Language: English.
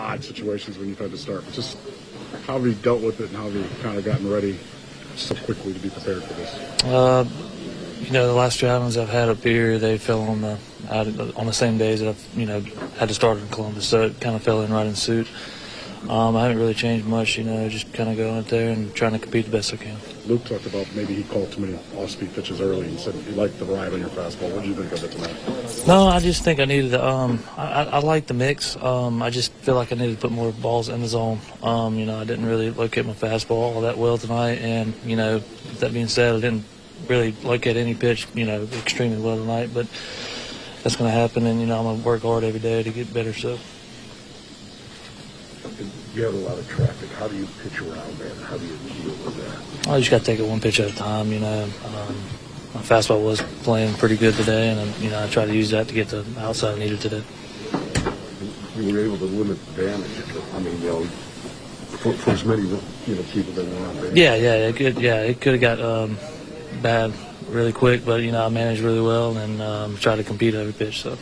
odd situations when you've had to start. But just how have you dealt with it and how have you kind of gotten ready so quickly to be prepared for this? Uh, you know, the last two outings I've had up here, they fell on the on the same days that I've you know had to start in Columbus, so it kind of fell in right in suit. Um, I haven't really changed much, you know, just kind of going out there and trying to compete the best I can. Luke talked about maybe he called too many off-speed pitches early and said he liked the ride on your fastball. What did you think of it tonight? No, I just think I needed to. Um, I, I, I like the mix. Um, I just feel like I needed to put more balls in the zone. Um, you know, I didn't really locate my fastball all that well tonight, and you know, that being said, I didn't really locate any pitch, you know, extremely well tonight. But that's going to happen, and you know, I'm going to work hard every day to get better. So. You have a lot of traffic. How do you pitch around that? How do you deal with that? I just got to take it one pitch at a time. You know, um, my fastball was playing pretty good today, and you know I tried to use that to get the outside I needed today. You were able to limit the damage. I mean, you know, for, for as many you know people that were on base. Yeah, yeah, it could, yeah, it could have got um, bad really quick, but you know I managed really well and um, tried to compete every pitch. So.